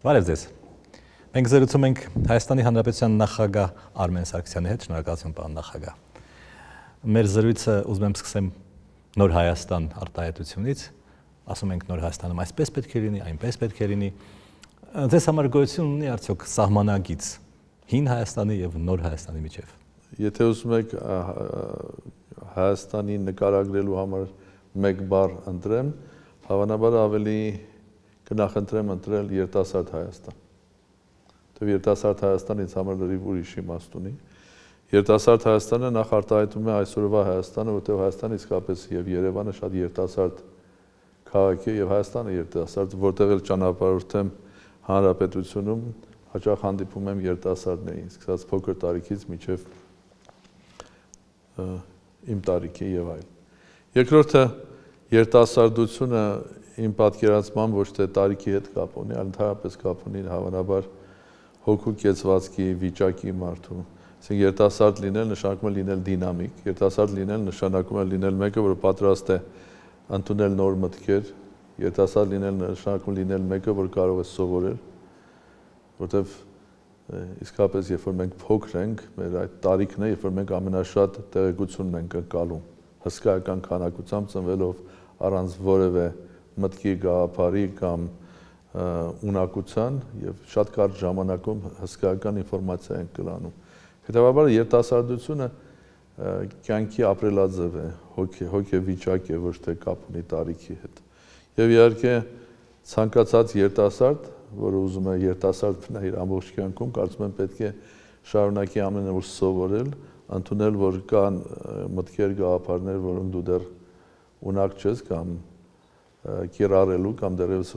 Բարև ձեզ։ Մենք զրուցում ենք Հայաստանի Հանրապետության նախագահ Արմեն Սարգսյանի հետ, շնորհակալություն պարոն նախագահ։ Մեր զրույցը ուզում եմ սկսեմ նոր Հայաստան արտահայտությունից։ Ասում ենք նոր Հայաստանում այսպես պետք է լինի, այնպես պետք է լինի։ Ձեզ համար գոյություն ունի արդյոք սահմանագից հին Հայաստանի եւ նոր Հայաստանի միջև։ Եթե ուզում եք Հայաստանի նկարագրելու համար մեկ բառ ընտրեմ, հավանաբար ավելի կնախընտրեմ ընտրել երիտասարդ Հայաստան։ Դե երիտասարդ Հայաստանը ինձ համար լրիվ ուրիշ իմաստ ունի։ Երիտասարդ Հայաստանը նախ արտահայտում է այսօրվա Հայաստանը, որտեղ Հայաստանը իսկապես եւ Երևանը շատ երիտասարդ քաղաք է եւ Հայաստանը երիտասարդ, որտեղ էլ ճանապարհորդեմ հանրապետությունում հաճախ հանդիպում եմ երիտասարդներին, սկսած փոքր տարիքից մինչև իմ տարիքի եւ այլ։ Երկրորդը երիտասարդությունը իմ պատկերացման ոչ թե տարիքի հետ կապ ունի, այլ ընդհանրապես կապ ունի հավանաբար հոգու կեցվածքի վիճակի մարդու։ Այսինքն երիտասարդ լինել նշանակում է լինել դինամիկ, երիտասարդ լինել նշանակում է լինել մեկը, որ պատրաստ է ընդունել նոր մտքեր, երիտասարդ լինել նշանակում լինել մեկը, որ կարող է սովորել, որտեվ իսկապես երբ որ մենք փոքր ենք, մեր այդ տարիքն է, երբ որ մենք ամենաշատ տեղեկությունն ենք ընկալում, հսկայական քանակությամբ ծնվելով առանց որևէ մտքի գաղափարի կամ ունակության եւ շատ կարճ ժամանակում հսկայական ինֆորմացիա են կլանում։ Հետևաբար երիտասարդությունը կյանքի ապրելաձև է, հոգի հոգեվիճակ է, ոչ թե կապ ունի տարիքի հետ։ Եվ իհարկե ցանկացած երիտասարդ, որը ուզում է երիտասարդ մնա իր ամբողջ կյանքում, կարծում եմ պետք է շարունակի ամեն օր սովորել, ընդունել, որ կան մտքեր, գաղափարներ, որոնք դու դեռ ունակ չես կամ կիրառելու կամ դեռևս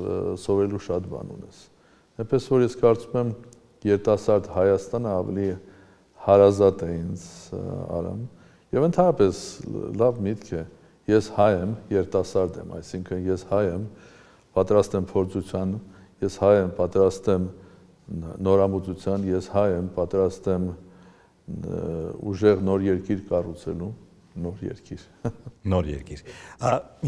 սովորելու շատ բան ունես։ Այնպես որ ես կարծում եմ երիտասարդ Հայաստանը ավելի հարազատ է ինձ արամ եւ ընդհանրապես լավ միտք է ես հայ եմ երիտասարդ եմ այսինքն ես հայ եմ պատրաստ եմ փորձության ես հայ եմ պատրաստ եմ նորամուծության ես հայ եմ պատրաստ եմ ուժեղ նոր երկիր կառուցելու նոր երկիր։ Նոր երկիր։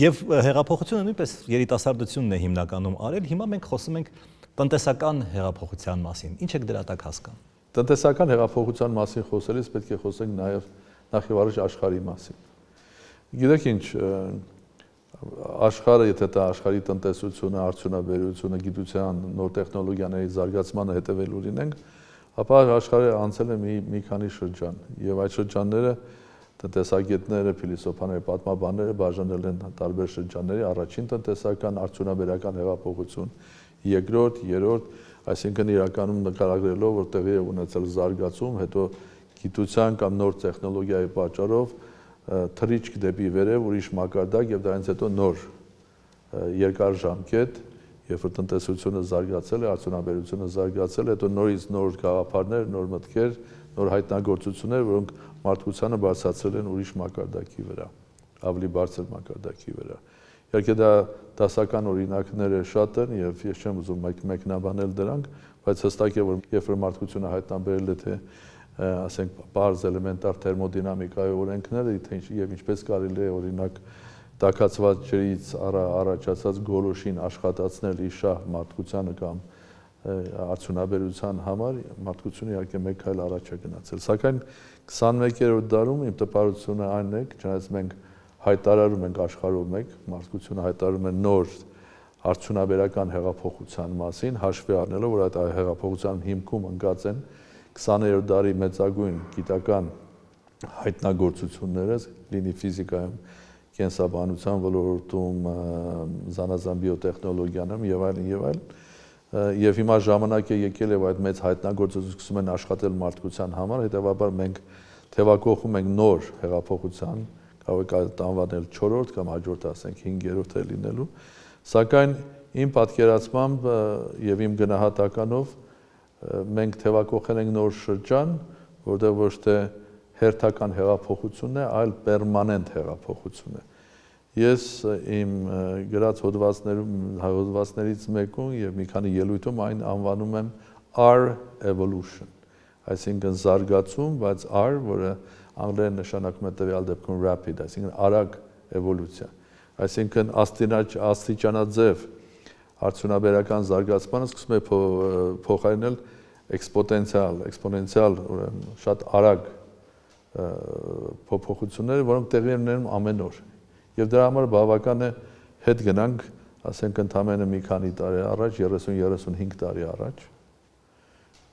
Եվ հեղափոխությունը նույնպես երիտասարդությունն է հիմնականում արել։ Հիմա մենք խոսում ենք տնտեսական հեղափոխության մասին։ Ինչ եք դրա տակ հասկանում։ Տնտեսական հեղափոխության մասին խոսելիս պետք է խոսենք նաև նախ եւ առաջ աշխարհի մասին։ Գիտեք ինչ, աշխարհը, եթե դա աշխարհի տնտեսությունը, արդյունաբերությունը, գիտության, նոր տեխնոլոգիաների զարգացմանը հետևելու լինենք, ապա աշխարհը անցել է մի մի քանի շրջան եւ այդ շրջանները տնտեսագետները, փիլիսոփաները, պատմաբանները բաժանել են տարբեր շրջանների, առաջին տնտեսական արդյունաբերական հեղափոխություն, երկրորդ, երրորդ, այսինքն իրականում նկարագրելով, որ տեղի է ունեցել զարգացում, հետո գիտության կամ նոր տեխնոլոգիայի պատճառով թրիչք դեպի վերև, ուրիշ մակարդակ եւ դրանից հետո նոր երկար ժամկետ, երբ որ տնտեսությունը զարգացել է, արդյունաբերությունը զարգացել է, հետո նորից նոր գաղափարներ, նոր մտքեր, նոր հայտնագործություններ, որոնք մարդկությանը բարձրացրել են ուրիշ մակարդակի վրա, ավելի բարձր մակարդակի վրա։ Իհարկե դա դասական օրինակները շատ են եւ ես չեմ ուզում մեկ մեկնաբանել դրանք, բայց հստակ է որ երբ որ մարդկությունը հայտնաբերել է թե ասենք բարձ էլեմենտար թերմոդինամիկայի օրենքները թե ինչ եւ ինչպես կարելի է օրինակ տակածված ջրից առաջացած գոլոշին աշխատացնել իշահ մարդկությանը կամ արդյունաբերության համար մարդկությունը իհարկե մեկ քայլ առաջ է գնացել սակայն 21-րդ դարում իմ տպարությունը այն է, չնայած մենք հայտարարում ենք աշխարհով մեկ, մարդկությունը հայտարարում է նոր արդյունաբերական հեղափոխության մասին, հաշվի առնելով, որ այդ հեղափոխության հիմքում ընկած են 20-րդ դարի մեծագույն գիտական հայտնագործությունները, լինի ֆիզիկայում, կենսաբանության ոլորտում, զանազան բիոտեխնոլոգիաներում եւ այլն եւ այլն, այլ, եւ հիմա ժամանակ է եկել եւ այդ մեծ հայտնագործությունները սկսում են աշխատել մարդկության համար, հետեւաբար մենք թևակողում ենք նոր հեղափոխության, կարող է տանվանել 4-րդ կամ հաջորդ ասենք 5-րդ է լինելու, սակայն իմ պատկերացմամբ եւ իմ գնահատականով մենք թևակողել ենք նոր շրջան, որտեղ ոչ թե հերթական հեղափոխությունն է, այլ պերմանենտ հեղափոխություն է Ես իմ գրած հոդվածներում հոդվածներից մեկում եւ մի քանի ելույթում այն անվանում եմ R evolution, այսինքն զարգացում, բայց R, որը անգլերեն նշանակում է տվյալ դեպքում rapid, այսինքն արագ էվոլյուցիա։ Այսինքն աստիճանաձև արդյունաբերական զարգացմանը սկսում է փոխարինել էքսպոտենցիալ, էքսպոնենցիալ, ուրեմն շատ արագ փոփոխությունները, որոնք տեղի են ունենում ամեն օր։ Եվ դրա համար բավական է հետ գնանք, ասենք ընդամենը մի քանի տարի առաջ, 30-35 տարի առաջ,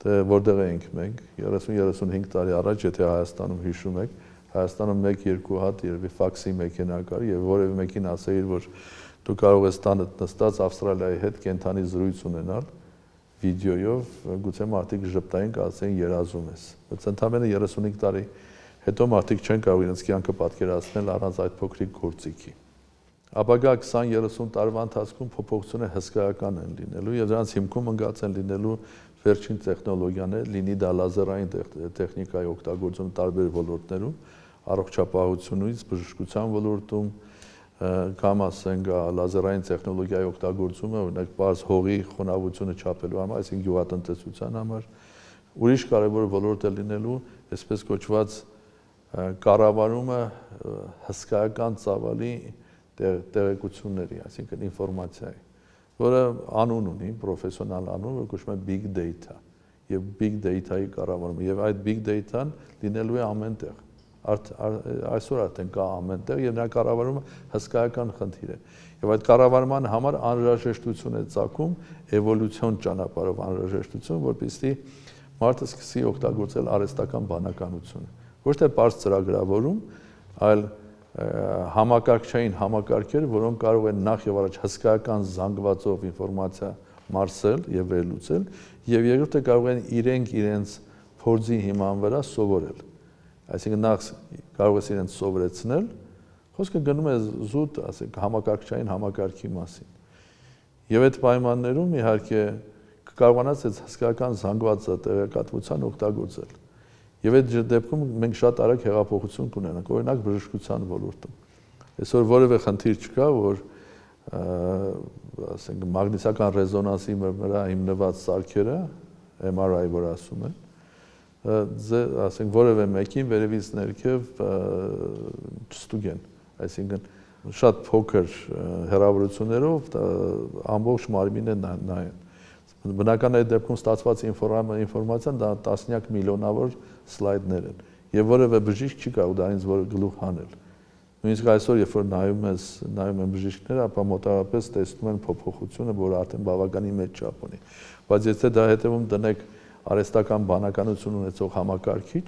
թե որտեղ էինք մենք 30-35 տարի առաջ, եթե Հայաստանում հիշում եք, Հայաստանում 1-2 հատ երևի ֆաքսի մեքենա կար եւ որևէ մեկին ասեիր, որ դու կարող ես տանդ նստած Ավստրալիայի հետ կենթանի զրույց ունենալ վիդեոյով, գուցե մարդիկ ժպտային կասեն երազում ես։ Բայց ընդամենը 35 տարի հետո մարդիկ չեն կարող իրենց կյանքը պատկերացնել առանց այդ փոքրիկ գործիքի ապագա 20-30 տարվա ընթացքում փոփոխությունները հսկայական են լինելու եւ դրանց հիմքում ընկած են լինելու վերջին տեխնոլոգիաներ, լինի դա լազերային տեխնիկայի օգտագործում տարբեր ոլորտներում, առողջապահությունից բժշկության ոլորտում, կամ ասենք լազերային տեխնոլոգիայի օգտագործումը, օրինակ բարձ հողի խոնավությունը չափելու համար, այսինքն գյուղատնտեսության համար, ուրիշ կարևոր ոլորտ է լինելու այսպես կոչված կառավարումը հսկայական ծավալի տեղեկությունների, այսինքն ինֆորմացիայի, որը անուն ունի, պրոֆեսիոնալ անուն, որ կոչվում է big data եւ big data-ի կառավարումը եւ այդ big data-ն լինելու է ամենտեղ այսօր արդեն կա ամենտեղ եւ նրա կառավարումը հսկայական խնդիր է եւ այդ կառավարման համար անհրաժեշտություն է ցակում էվոլյուցիոն ճանապարհով անհրաժեշտություն որպեսզի մարդը սկսի օգտագործել արհեստական բանականությունը ոչ թե բարձ ծրագրավորում այլ համակարգչային համակարգեր, որոնք կարող են նախ եւ առաջ հսկայական զանգվածով ինֆորմացիա մարսել եւ վերլուծել եւ երկրորդը կարող են իրենք իրենց փորձի հիման վրա սովորել այսինքն նախ կարող ես իրենց սովորեցնել խոսքը գնում է զուտ ասենք համակարգչային համակարգի մասին եւ այդ պայմաններում իհարկե կկարողանաս այդ հսկայական զանգվածը տեղեկատվության օգտագործել Եվ այդ դեպքում մենք շատ արագ հեղափոխություն կունենանք, օրինակ բժշկության ոլորտում։ Այսօր որևէ խնդիր չկա, որ ասենք մագնիսական ռեզոնանսի վրա հիմնված սարքերը MRI, որ ասում են, ասենք որևէ մեկին վերևից ներքև չստուգեն, այսինքն շատ փոքր հեռավորություններով ամբողջ մարմինը նայեն Բնական այդ դեպքում ստացված ինֆորմացիան դա տասնյակ միլիոնավոր սլայդներ են եւ որևէ բժիշկ չի կարող դրանից որ գլուխ հանել։ Նույնիսկ այսօր երբ որ նայում ես նայում են բժիշկները, ապա մոտավորապես տեսնում են փոփոխությունը, որը արդեն բավականին մեծ չափ ունի։ Բայց եթե դա հետևում դնեք արհեստական բանականություն ունեցող համակարգիչ,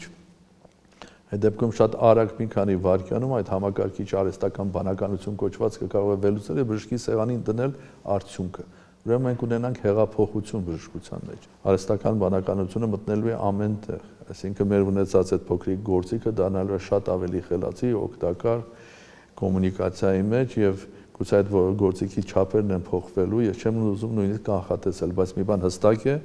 այդ դեպքում շատ արագ մի քանի վայրկյանում այդ համակարգիչ արհեստական բանականություն կոչված կկարող է վերլուծել եւ բժշկի սեղանին դնել արդյունքը ուրեմն մենք ունենանք հեղափոխություն բժշկության մեջ։ Արհեստական բանականությունը մտնելու է ամեն տեղ, այսինքն մեր ունեցած այդ փոքրիկ գործիքը դառնալու է շատ ավելի խելացի, օգտակար կոմունիկացիայի մեջ եւ գուցե այդ գործիքի չափերն են փոխվելու, ես չեմ ուզում նույնիսկ կանխատեսել, բայց մի բան հստակ է,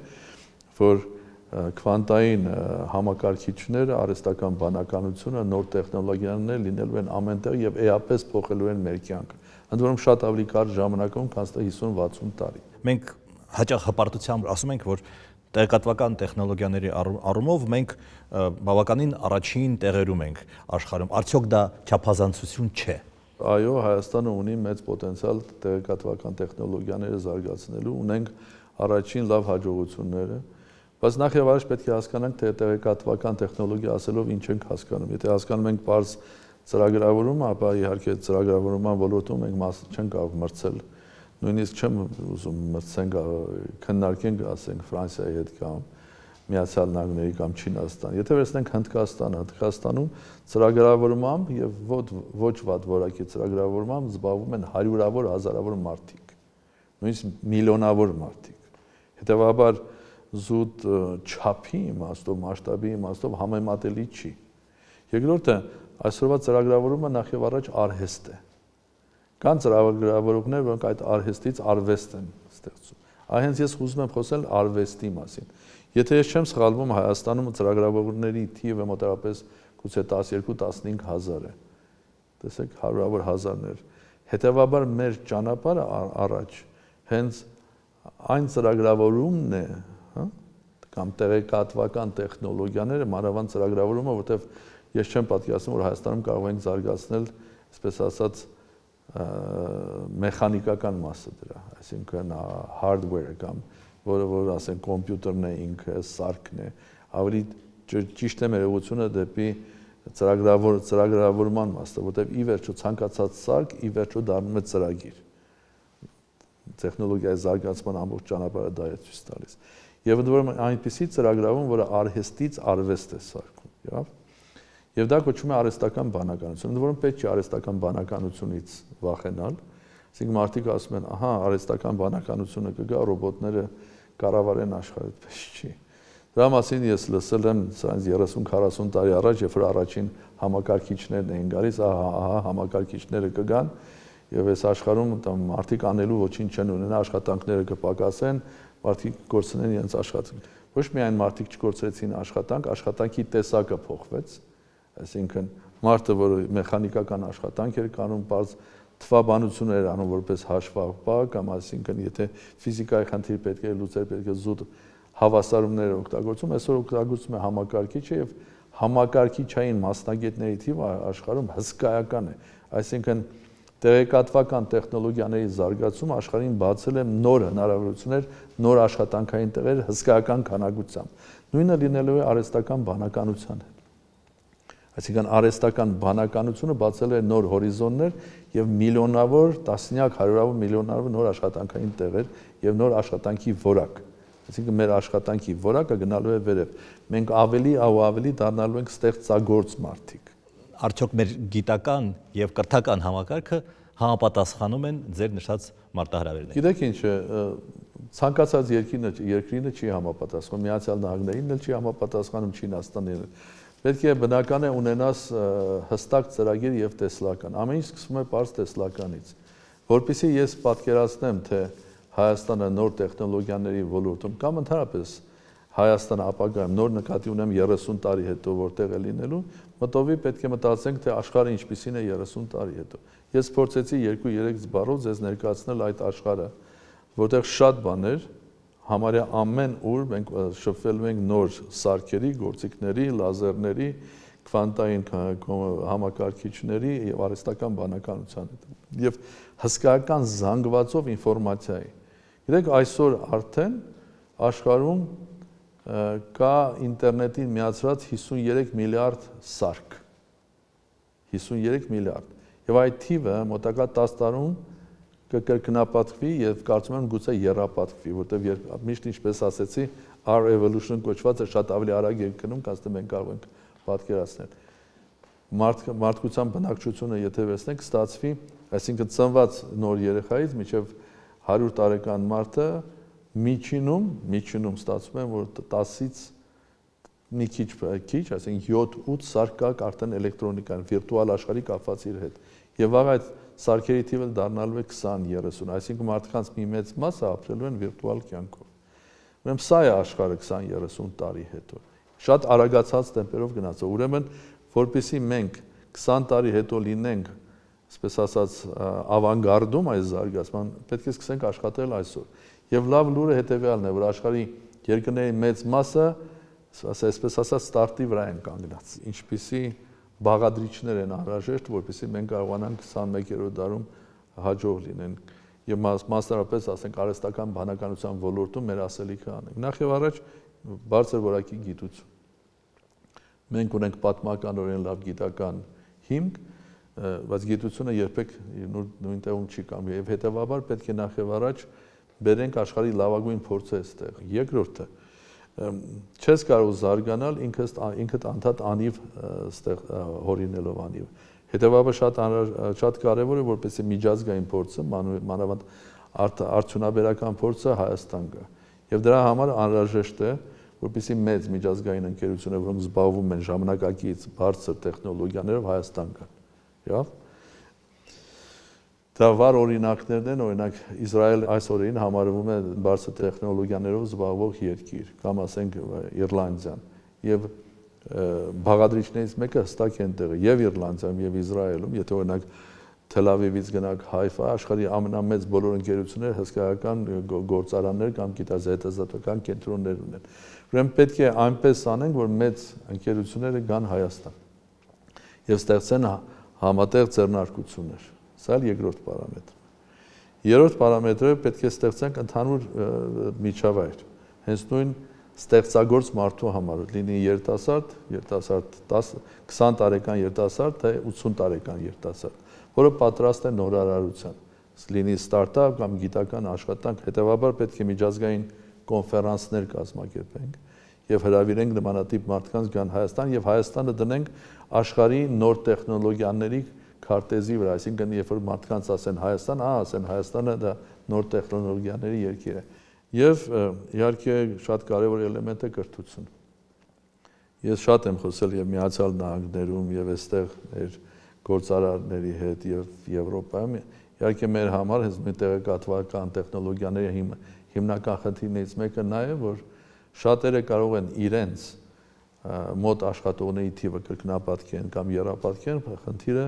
որ քվանտային համակարգիչները, արհեստական բանականությունը, նոր տեխնոլոգիաներ լինելու են ամենտեղ եւ էապես փոխելու են մեր կյանքը։ Ընդ որում շատ ավելի կարճ ժամանակում, քան 50-60 տարի մենք հաճախ հպարտությամբ ասում ենք, որ տեղեկատվական տեխնոլոգիաների առումով մենք բավականին առաջին տեղերում ենք աշխարհում։ Արդյոք դա չափազանցություն չէ։ Այո, Հայաստանը ունի մեծ պոտենցիալ տեղեկատվական տեխնոլոգիաները զարգացնելու, ունենք առաջին լավ հաջողությունները, բայց նախ եւ առաջ պետք է հասկանանք, թե տեղեկատվական տեխնոլոգիա ասելով ինչ ենք հասկանում։ Եթե հասկանում ենք բարձ ծրագրավորում, ապա իհարկե ծրագրավորման ոլորտում մենք մաս չենք կարող մրցել նույնիսկ չեմ ուզում մտցենք քննարկենք, ասենք Ֆրանսիայի հետ կամ Միացյալ Նահանգների կամ Չինաստան։ Եթե վերցնենք Հնդկաստանը, Հնդկաստանում ծրագրավորմամբ եւ ոչ ոչ վատ որակի ծրագրավորմամբ զբաղվում են հարյուրավոր, հազարավոր մարդիկ։ Նույնիսկ միլիոնավոր մարդիկ։ Հետևաբար զուտ չափի իմաստով, մասշտաբի իմաստով համեմատելի չի։ Երկրորդը այսօրվա ծրագրավորումը նախ եւ առաջ արհեստ է Կան ծրագրավորողներ, որոնք այդ արհեստից արվեստ են ստեղծում։ Այհենց ես ուզում եմ խոսել արվեստի մասին։ Եթե ես չեմ սխալվում, Հայաստանում ծրագրավորողների թիվը մոտավորապես գուցե 12-15 հազար է։ Տեսեք, հարյուրավոր հազարներ։ Հետևաբար մեր ճանապարհը առաջ հենց այն ծրագրավորումն է, հա, կամ տեղեկատվական տեխնոլոգիաները, մանավանդ ծրագրավորումը, որտեվ ես չեմ պատկերացնում, որ Հայաստանում կարող ենք զարգացնել, այսպես ասած, մեխանիկական մասը դրա այսինքն hardware-ը կամ որը որ ասեն կոմպյուտերն է ինքը, սարքն է, ավելի ճիշտ է մեր ուղղությունը դեպի ծրագրավոր ծրագրավորման մասը, որտեղ ի վերջո ցանկացած սարք ի վերջո դառնում է ծրագիր տեխնոլոգիայի զարգացման ամբողջ ճանապարհը դա է ցույց տալիս։ Եվ ընդ որում այնպիսի ծրագրավում, որը արհեստից արվեստ է սարքում, իհավ։ Եվ դա կոչվում է արհեստական բանականություն։ Ընդ որում պետք չէ արհեստական բանականությունից վախենալ։ Այսինքն մարդիկ ասում են, ահա, արհեստական բանականությունը կգա, ռոբոտները կառավարեն աշխարհը, պես չի։ Դրա մասին ես լսել եմ սրանց 30-40 տարի առաջ, երբ որ առաջին համակարգիչներն էին գալիս, ահա, ահա համակարգիչները կգան, եւ այս աշխարհում տամ մարդիկ անելու ոչինչ չեն ունենա, աշխատանքները կպակասեն, մարդիկ կորցնեն իրենց աշխատանքը։ Ոչ միայն մարդիկ չկորցրեցին աշխատանք, աշխատանքի տեսակը փոխվեց, այսինքն մարդը, որը մեխանիկական աշխատանք էր կանում, բարձ թվաբանություն էր անում որպես հաշվապահ կամ այսինքն եթե ֆիզիկայի խնդիր պետք է լուծել, պետք է զուտ հավասարումներ օգտագործում, այսօր օգտագործում է համակարգիչը եւ համակարգիչային մասնագետների թիվը աշխարհում հսկայական է։ Այսինքն տեղեկատվական տեխնոլոգիաների զարգացումը աշխարհին բացել է նոր հնարավորություններ, նոր աշխատանքային տեղեր հսկայական քանակությամբ։ Նույնը լինելու է արհեստական բանականության Այսինքն արհեստական բանականությունը բացել է նոր հորիզոններ եւ միլիոնավոր, տասնյակ, հարյուրավոր միլիոնավոր նոր աշխատանքային տեղեր եւ նոր աշխատանքի որակ։ Այսինքն մեր աշխատանքի որակը գնալու է վերև։ Մենք ավելի ու ավելի դառնալու ենք ստեղծագործ մարդիկ արդյոք մեր գիտական եւ կրթական համակարգը համապատասխանում են ձեր նշած մարտահրավերներին։ Գիտեք ինչ ցանկացած երկինը երկրինը չի համապատասխանում, Միացյալ Նահանգներին էլ չի համապատասխանում Չինաստանին։ Պետք է բնական է ունենաս հստակ ծրագիր եւ տեսլական։ Ամեն ինչ սկսվում է པարզ տեսլականից։ Որpիսի ես պատկերացնեմ, թե Հայաստանը նոր տեխնոլոգիաների ոլորտում կամ ընդհանրապես Հայաստանը ապագայում նոր նկատի ունեմ 30 տարի հետո որտեղ է լինելու, մտովի պետք է մտածենք, թե աշխարհը ինչպիսին է 30 տարի հետո։ Ես փորձեցի 2-3 զբարով ձեզ ներկայացնել այդ աշխարհը, որտեղ շատ բաներ համարյա ամեն ուր մենք շփվելու ենք նոր սարքերի, գործիքների, լազերների, քվանտային համակարգիչների եւ արհեստական բանականության հետ։ Եվ հսկայական զանգվածով ինֆորմացիայի։ Գիտեք, այսօր արդեն աշխարհում կա ինտերնետին միացրած 53 միլիարդ սարք 53 միլիարդ եւ այդ թիվը մոտակա 10 տարում կկրկնապատկվի եւ կարծում եմ գուցե երապատկվի որտեվ միշտ ինչպես ասեցի our evolution կոչվածը շատ ավելի արագ է գնում քան թե մենք կարող ենք պատկերացնել մարդ մարդկության բնակչությունը եթե վերցնենք ստացվի այսինքն ծնված նոր երեխայից մինչև 100 տարեկան մարդը միջինում, միջինում ստացվում է, որ 10-ից մի քիչ քիչ, այսինքն 7-8 սարք կա արդեն էլեկտրոնիկան, վիրտուալ աշխարհի կապված իր հետ։ Եվ աղ այդ սարքերի թիվը դառնալու է 20-30, այսինքն մարդկանց մի մեծ մասը ապրելու են վիրտուալ կյանքով։ Ուրեմն սա է աշխարհը 20-30 տարի հետո։ Շատ արագացած տեմպերով գնաց։ Ուրեմն, որpիսի մենք 20 տարի հետո լինենք, այսպես ասած, ավանգարդում այս զարգացման, պետք է սկսենք աշխատել այսօր։ Եվ լավ լուրը հետեւյալն է, որ աշխարհի երկրների մեծ մասը, այսպես ասած, ստարտի վրա են կանգնած։ Ինչպիսի բաղադրիչներ են անհրաժեշտ, որպեսզի մենք կարողանանք 21-րդ դարում հաջող լինենք եւ մասնարարպես ասենք արհեստական բանականության ոլորտում մեր ասելիքը անենք։ Նախ եւ առաջ բարձր որակի գիտություն։ Մենք ունենք պատմականորեն լավ գիտական հիմք, բայց գիտությունը երբեք նույն տեղում չի կամ եւ հետեւաբար պետք է նախ եւ առաջ բերենք աշխարհի լավագույն փորձը այստեղ։ Երկրորդը չես կարող զարգանալ ինքս ինքդ անդադ անիվ այստեղ հորինելով անիվ։ Հետևաբար շատ շատ կարևոր է որպեսզի միջազգային փորձը մանավանդ արդյունաբերական փորձը Հայաստան գա։ Եվ դրա համար անհրաժեշտ է որպեսզի մեծ միջազգային ընկերությունները, որոնք զբաղվում են ժամանակակից բարձր տեխնոլոգիաներով Հայաստան գան։ Եվ Դա վառ օրինակներն են, օրինակ Իսրայել այս օրերին համարվում է բարձր տեխնոլոգիաներով զբաղվող երկիր, կամ ասենք Իռլանդիան։ Եվ բաղադրիչներից մեկը հստակ է այնտեղը, եւ Իռլանդիայում, եւ Իսրայելում, եթե օրինակ Թել Ավիվից գնաք Հայֆա, աշխարհի ամենամեծ բոլոր ընկերությունները հսկայական գործարաններ կամ գիտազետազատական կենտրոններ ունեն։ Ուրեմն պետք է այնպես անենք, որ մեծ ընկերությունները գան Հայաստան եւ ստեղծեն համատեղ ձեռնարկություններ Սա էլ երկրորդ պարամետրն։ Երրորդ պարամետրը պետք է ստեղծենք ընդհանուր միջավայր։ Հենց նույն ստեղծագործ մարդու համար լինի երիտասարդ, երիտասարդ 10 20 տարեկան երիտասարդ, թե 80 տարեկան երիտասարդ, որը պատրաստ է նորարարության լինի ստարտափ կամ գիտական աշխատանք, հետեւաբար պետք է միջազգային կոնֆերանսներ կազմակերպենք եւ հրավիրենք նմանատիպ մարդկանց գան Հայաստան եւ Հայաստանը դնենք աշխարհի նոր տեխնոլոգիաների քարտեզի վրա, այսինքն երբ որ մարդկանց ասեն Հայաստան, ահա ասեն Հայաստանը դա նոր տեխնոլոգիաների երկիր է։ Եվ իհարկե շատ կարևոր էլեմենտ է կրթություն։ Ես շատ եմ խոսել եւ Միացյալ Նահանգներում եւ այստեղ մեր գործարարների հետ եւ Եվրոպայում իհարկե մեր համար հենց մի տեղեկատվական տեխնոլոգիաների հիմ, հիմնական խնդիրներից մեկը նա է որ շատերը կարող են իրենց մոտ աշխատողների թիվը կրկնապատկեն կամ երապատկեն խնդիրը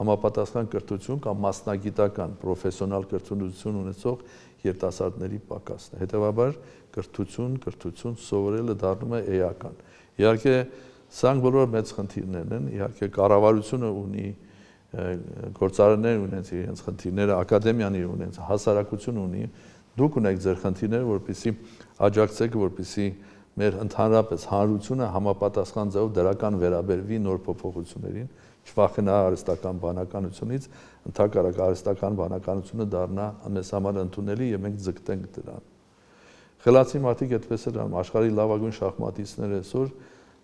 համապատասխան կրթություն կամ մասնագիտական պրոֆեսիոնալ կրթություն ունեցող երիտասարդների պակասն է։ Հետևաբար կրթություն, կրթություն սովորելը դառնում է էական։ Իհարկե, սրանք բոլորը մեծ խնդիրներ են։ Իհարկե, կառավարությունը ունի գործարարներ ունեն իրենց խնդիրները, ակադեմիան իր ունեն, հասարակություն ունի։ Դուք ունեք ձեր խնդիրները, որպեսզի աջակցեք, որպեսզի մեր ընդհանրապես հանրությունը համապատասխան ձևով դրական վերաբերվի նոր փոփոխություններին չվախենա արհեստական բանականությունից, ընդհակառակ արհեստական բանականությունը դառնա մեզ համար ընդունելի եւ մենք ձգտենք դրան։ Խելացի մարդիկ այդպես էլ աշխարհի լավագույն շախմատիստները այսօր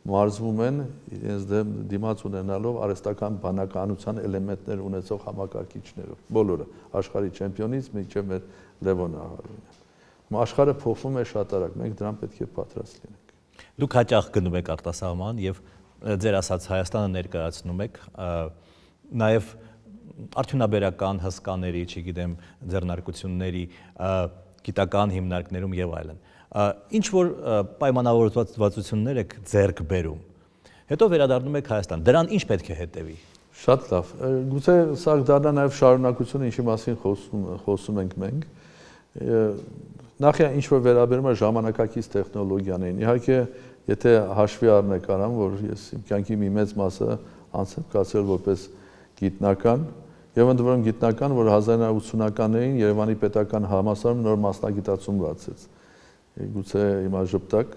մարզվում են իրենց դեմ դիմաց ունենալով արհեստական բանականության էլեմենտներ ունեցող համակարգիչներով։ Բոլորը աշխարհի չեմպիոնից մինչև մեր Լևոն Ահարոնյան։ Աշխարհը փոխվում է շատ արագ, մենք դրան պետք է պատրաստ լինենք։ Դուք հաճախ գնում եք արտասահման եւ ձեր ասած Հայաստանը ներկայացնում եք, նաև արդյունաբերական հսկաների, չգիտեմ, ձեռնարկությունների գիտական հիմնարկներում եւ այլն։ Ինչ որ պայմանավորվածություններ եք ձեռք բերում։ Հետո վերադառնում եք Հայաստան։ Դրան ինչ պետք է հետևի։ Շատ լավ։ Գուցե սա դառնա նաև շարունակությունը, ինչի մասին խոսում խոսում ենք մենք։ Նախ ինչ որ վերաբերում է ժամանակակից տեխնոլոգիաներին։ Իհարկե Եթե հաշվի առնեք արամ, որ ես իմ կյանքի մի մեծ մասը անց եմ կացել որպես գիտնական, եւ ընդ որում գիտնական, որ 1980-ականներին Երևանի պետական համալսարանում նոր մասնագիտացում բացեց։ Գուցե հիմա ժպտակ,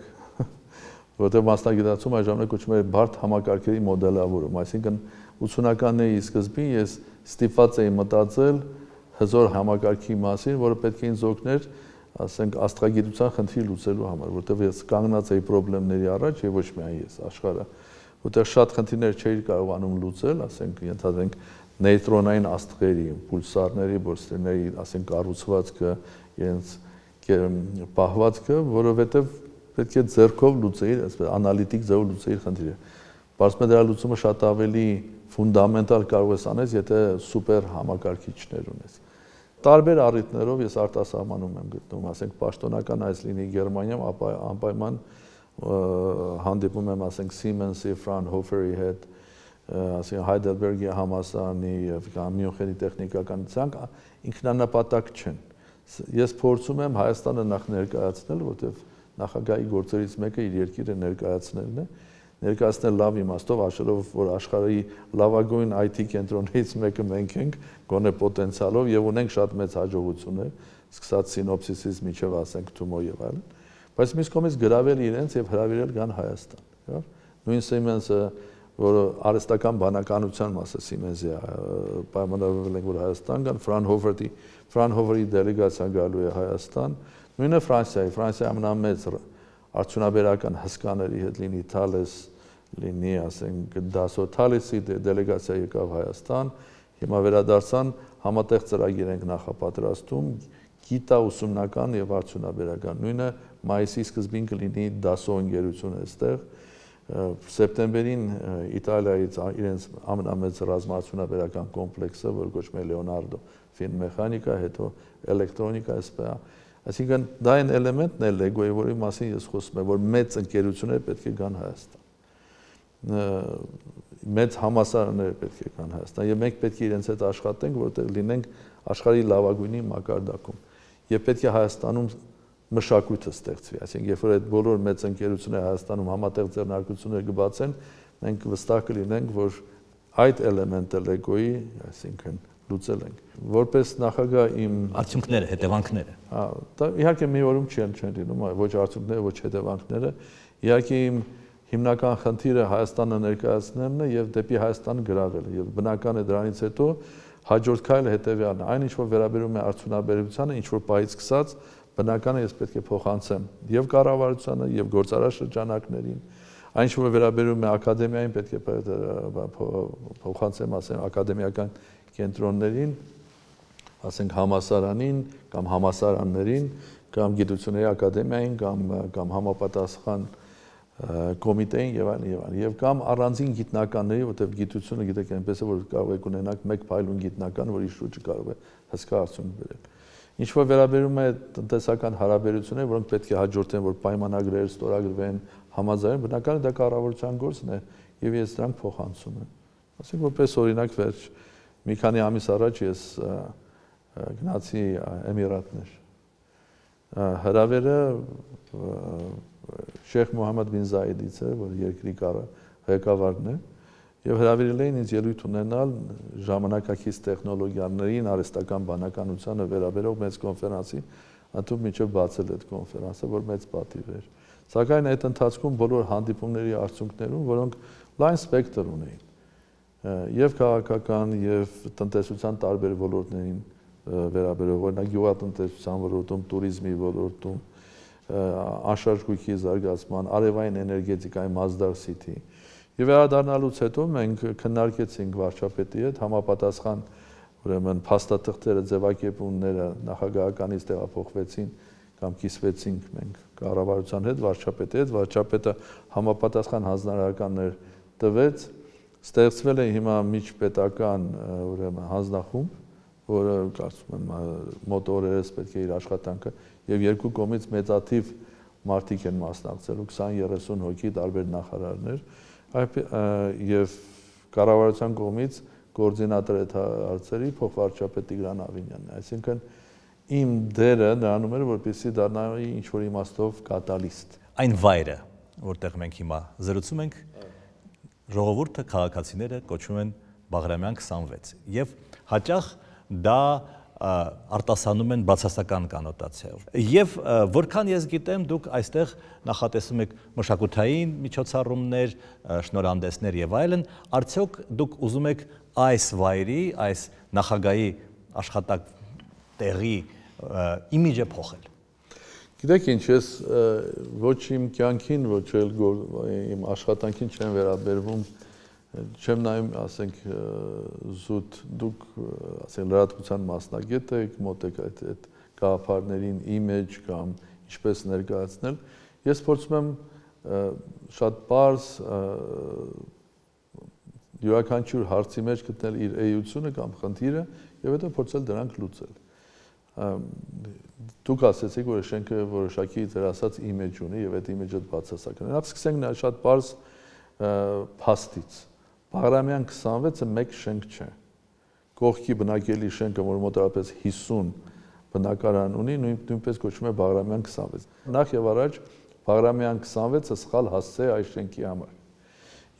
որտեղ մասնագիտացում այն ժամանակ կոչվում էր բարդ համակարգերի մոդելավորում, այսինքն 80-ականների սկզբին ես ստիպված էի մտածել հզոր համակարգի մասին, որը պետք է ինձ օգներ ասենք աստղագիտության խնդիր լուծելու համար, որտեղ ես կանգնած էի խնդիրների առաջ եւ ոչ միայն ես, աշխարհը, որտեղ շատ խնդիրներ չէի կարողանում լուծել, ասենք ենթադրենք նեյտրոնային աստղերի, պուլսարների, բորստերների, ասենք կառուցվածքը, իրենց պահվածքը, որովհետեւ պետք է ձեռքով լուծեիր, այսպես անալիտիկ ձևով լուծեիր խնդիրը։ Բայց դրա լուծումը շատ ավելի ֆունդամենտալ կարող ես անես, եթե սուպեր համակարգիչներ ունես տարբեր առիթներով ես արտասահմանում եմ գտնում, ասենք պաշտոնական այս լինի Գերմանիայում, ապա անպայման հանդիպում եմ, ասենք Siemens-ի, Fraunhofer-ի հետ, ասենք Heidelberg-ի համասարանի եւ Մյունխենի տեխնիկական ցանկ ինքնանպատակ չեն։ Ես փորձում եմ Հայաստանը նախ ներկայացնել, որտեղ նախագահի գործերից մեկը իր երկիրը ներկայացնելն է, ներկայացնել լավ իմաստով աշխարհով, որ աշխարհի լավագույն IT կենտրոններից մեկը մենք ենք, գոնե պոտենցիալով եւ ունենք շատ մեծ հաջողություններ, սկսած սինոպսիսից միջև ասենք Թումո եւ այլն, բայց մյուս կողմից գրավել իրենց եւ հravirել գան Հայաստան, հա։ Նույն Siemens-ը, որը արհեստական բանականության մասը Siemens-ի պայմանավորվել են որ Հայաստան գան, Fraunhofer-ի Fraunhofer-ի դելեգացիան գալու է Հայաստան, նույնը Ֆրանսիայի, Ֆրանսիայի ամենամեծ արդյունաբերական հսկաների հետ լինի Thales, լինի, ասենք, Dassault Thales-ի դելեգացիա եկավ Հայաստան, հիմա վերադարձան համատեղ ծրագիր ենք նախապատրաստում գիտա ուսումնական եւ արդյունաբերական նույնը մայիսի սկզբին կլինի Dassault ընկերությունը այստեղ սեպտեմբերին Իտալիայից իրենց ամենամեծ ռազմաարդյունաբերական կոմպլեքսը, որ կոչվում է Leonardo Finmeccanica, հետո էլեկտրոնիկա, SPA, Այսինքն դա այն էլեմենտն է Lego-ի, որի մասին ես խոսում եմ, որ մեծ ընկերություններ պետք է գան Հայաստան։ Մեծ համասարաններ պետք է գան Հայաստան եւ մենք պետք է իրենց հետ աշխատենք, որտեղ լինենք աշխարհի լավագույնի մակարդակում։ Եվ պետք է Հայաստանում մշակույթը ստեղծվի, այսինքն երբ որ այդ բոլոր մեծ ընկերությունները Հայաստանում համատեղ ձեռնարկություններ կբացեն, մենք վստահ կլինենք, որ այդ էլեմենտը Lego-ի, այսինքն լուծել ենք։ Որպես նախագահ իմ արդյունքները, հետևանքները։ Հա, իհարկե մի օրում չեն չեն լինում, ոչ արդյունքները, ոչ հետևանքները։ Իհարկե իմ հիմնական խնդիրը Հայաստանը ներկայացնելն է եւ դեպի Հայաստան գրավելը։ Եվ բնական է դրանից հետո հաջորդ քայլը հետեւյալն է։ Այն ինչ որ վերաբերում է արդյունաբերությանը, ինչ որ պայից սկսած, բնական է ես պետք է փոխանցեմ եւ կառավարությանը եւ գործարար շրջանակներին Այն ինչ որ վերաբերում է ակադեմիային պետք է փոխանցեմ, ասեմ, ակադեմիական կենտրոններին, ասենք համասարանին կամ համասարաններին կամ գիտությունների ակադեմիային կամ կամ համապատասխան կոմիտեին եւ այլն եւ այլն եւ կամ առանձին գիտնականների, որտեղ գիտությունը գիտեք այնպես է որ կարող եք ունենալ մեկ փայլուն գիտնական, որի շուրջը կարող է հսկա արդյունք բերել։ Ինչ որ վերաբերում է տնտեսական հարաբերությունները, որոնք պետք է հաջորդեն, որ պայմանագրեր ստորագրվեն, համաձայն, բնական է դա կառավարության գործն է եւ ես դրանք փոխանցում եմ։ Ասենք որպես օրինակ վերջ մի քանի ամիս առաջ ես գնացի Էմիրատներ։ Հրավերը Շեյխ Մուհամմադ բին Զայեդից է, որ երկրի կարը ղեկավարն է, եւ հրավիրել էին ինձ ելույթ ունենալ ժամանակակից տեխնոլոգիաներին, արհեստական բանականությանը վերաբերող մեծ կոնֆերանսի, ընդում միջով բացել այդ կոնֆերանսը, որ մեծ պատիվ էր։ Սակայն այդ ընթացքում բոլոր հանդիպումների արդյունքներում, որոնք լայն սպեկտր ունեին, եւ քաղաքական, եւ տնտեսության տարբեր ոլորտներին վերաբերող, օրինակ գյուղատնտեսության ոլորտում, туриզմի ոլորտում, անշարժ զարգացման, արևային էներգետիկայի Mazdar City։ Եվ վերադառնալուց հետո մենք քննարկեցինք վարչապետի հետ համապատասխան ուրեմն փաստաթղթերը, ձևակերպումները նախագահականից տեղափոխվեցին կամ կիսվեցինք մենք կառավարության հետ, վարչապետի հետ, վարչապետը համապատասխան հանձնարարականներ տվեց, ստեղծվել է հիմա միջպետական ուրեմն հանձնախումբ, որը կարծում եմ մոտ օրերս պետք է իր աշխատանքը եւ երկու կողմից մեծաթիվ մարդիկ են մասնակցելու 20-30 հոգի տարբեր նախարարներ եւ կառավարության կողմից կոորդինատոր այդ հարցերի փոխվարչապետ Տիգրան Ավինյանն է այսինքն իմ դերը նրանում էր, որպեսզի դառնայի ինչ որ իմաստով կատալիստ։ Այն վայրը, որտեղ մենք հիմա զրուցում ենք, ժողովուրդը, քաղաքացիները կոչում են Բաղրամյան 26 եւ հաճախ դա արտասանում են բացասական կանոտացիայով։ Եվ որքան ես գիտեմ, դուք այստեղ նախատեսում եք մշակութային միջոցառումներ, շնորհանդեսներ եւ այլն, արդյոք դուք ուզում եք այս վայրի, այս նախագահի աշխատակ տեղի իմիջը փոխել։ Գիտեք ինչ, ես ոչ իմ կյանքին, ոչ էլ իմ աշխատանքին չեմ վերաբերվում, չեմ նայում, ասենք, զուտ դուք, ասենք, լրատվության մասնագետ եք, մոտ եք այդ այդ գաղափարներին իմիջ կամ ինչպես ներկայացնել։ Ես փորձում եմ շատ པարզ յուրաքանչյուր հարցի մեջ գտնել իր էությունը կամ խնդիրը եւ հետո փորձել դրանք լուծել դուք ասացիք, որ շենքը որոշակի ձեր ասած իմիջ ունի եւ այդ իմիջը բացասական։ Նախ սկսենք նա շատ բարձ փաստից։ Բաղրամյան 26-ը մեկ շենք չէ։ Կողքի բնակելի շենքը, որ մոտավորապես 50 բնակարան ունի, նույնպես կոչվում է Բաղրամյան 26։ Նախ եւ առաջ Բաղրամյան 26-ը սխալ հասցե այս շենքի համար։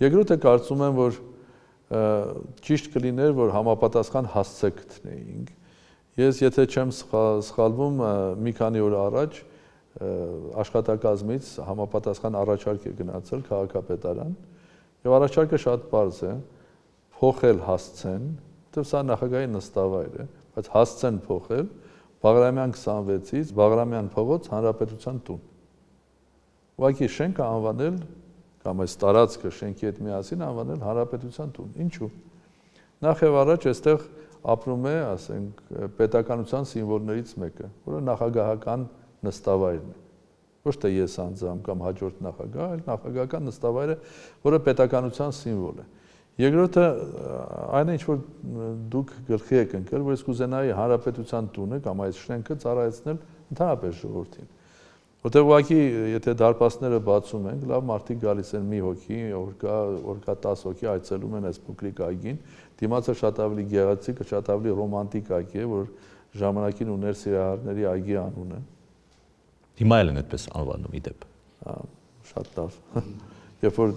Երկրորդը կարծում եմ, որ ճիշտ կլիներ, որ համապատասխան հասցե գտնեինք Ես եթե չեմ սխալվում, մի քանի օր առաջ աշխատակազմից համապատասխան առաջարկ է գնացել քաղաքապետարան եւ առաջարկը շատ բարձ է. փոխել հասցեն, որտեղ սա նախագահի նստավայր է, բայց հասցեն փոխել Բաղրամյան 26-ից Բաղրամյան փողոց Հանրապետության տուն։ Ուղղակի շենքը անվանել կամ այս տարածքը շենքի հետ միասին անվանել Հանրապետության տուն։ Ինչու՞։ Նախ եւ առաջ այստեղ ապրում է, ասենք, պետականության սիմվոլներից մեկը, որը նախագահական նստավայրն է։ Ոչ թե ես անձամ կամ հաջորդ նախագահ, այլ նախագահական նստավայրը, որը պետականության սիմվոլ է։ Երկրորդը այն է, ինչ որ դուք գլխի եք ընկել, որ ես կուզենայի հանրապետության տունը կամ այս շենքը ծառայեցնել ընդհանրապես ժողովրդին։ Որտեղ ուղղակի եթե դարպասները բացում ենք, լավ մարդիկ գալիս են մի հոգի, որ կա, որ կա 10 հոգի այցելում են այս փոքրիկ այգին, Դիմացը շատ ավելի գեղեցիկ, շատ ավելի ռոմանտիկ այգի է, որ ժամանակին ուներ սիրահարների այգի անունը։ Հիմա էլ են այդպես անվանում իդեպ։ Հա, շատ լավ։ Երբ որ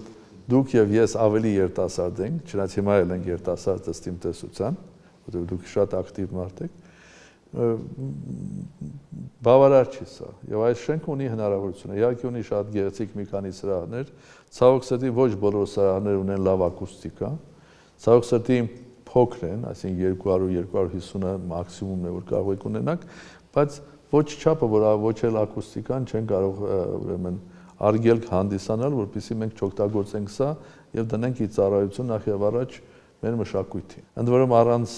դուք եւ ես ավելի երիտասարդ ենք, չնայած հիմա էլ ենք երիտասարդ ըստ իմ տեսության, որովհետև դուք շատ ակտիվ մարդ եք բավարար չի սա եւ այս շենքը ունի հնարավորություն իհարկե ունի շատ գեղեցիկ մի քանի սրահներ ցավոք սրտի ոչ բոլոր սրահները ունեն լավ ակուստիկա ցավոք սրտի փոքր են այսինքն 200-250-ը մաքսիմումն է որ կարող եք ունենanak բայց ոչ չափը որ ոչ էլ ակուստիկան չեն կարող ուրեմն արգելք հանդիսանալ որpիսի մենք չօգտագործենք սա եւ դնենք ի ծառայություն նախ եւ առաջ մեր մշակույթի։ Ընդ որում առանց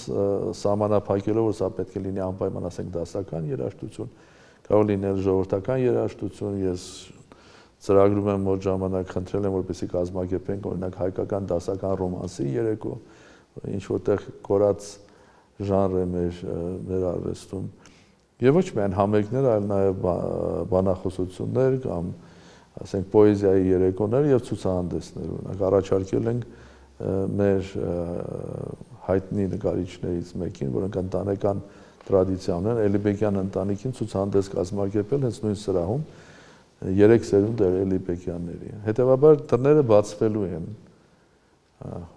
սահմանափակելով, որ սա պետք է լինի անպայման ասենք դասական երաժշտություն, կարող լինել ժողովրդական երաժշտություն, ես ծրագրում եմ որ ժամանակ խնդրել եմ որպեսի կազմակերպենք օրինակ հայկական դասական ռոմանսի երեկո, ինչ որտեղ կորած ժանր է մեր մեր արվեստում։ Եվ ոչ միայն համերգներ, այլ նաև բանախոսություններ կամ ասենք պոեզիայի երեկոներ եւ ցուցահանդեսներ։ Օրինակ առաջարկել ենք մեր հայտնի նկարիչներից մեկին, որոնք ընտանեկան տրադիցիա ունեն, Էլիբեկյան ընտանիքին ցուցահանդես կազմակերպել հենց նույն սրահում երեք սերունդ էր Էլիբեկյանների։ Հետևաբար դռները բացվելու են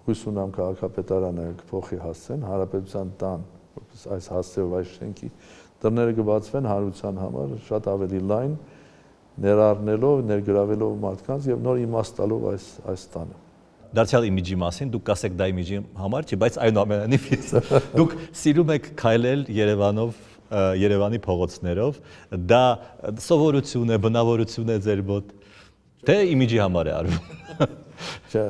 հույս ունեմ քաղաքապետարանը կփոխի հասցեն հանրապետության տան որպես այս հասցեով այս շենքի դռները կբացվեն հանրության համար շատ ավելի լայն ներառնելով ներգրավելով մարդկանց եւ նոր իմաստ տալով այս այս տանը դարձյալ իմիջի մասին, դուք կասեք դա իմիջի համար չի, բայց այնուամենայնիվ դուք սիրում եք քայլել Երևանով Երևանի փողոցներով, դա սովորություն է, բնավորություն է ձեր մոտ, թե իմիջի համար է արվում։ Չէ։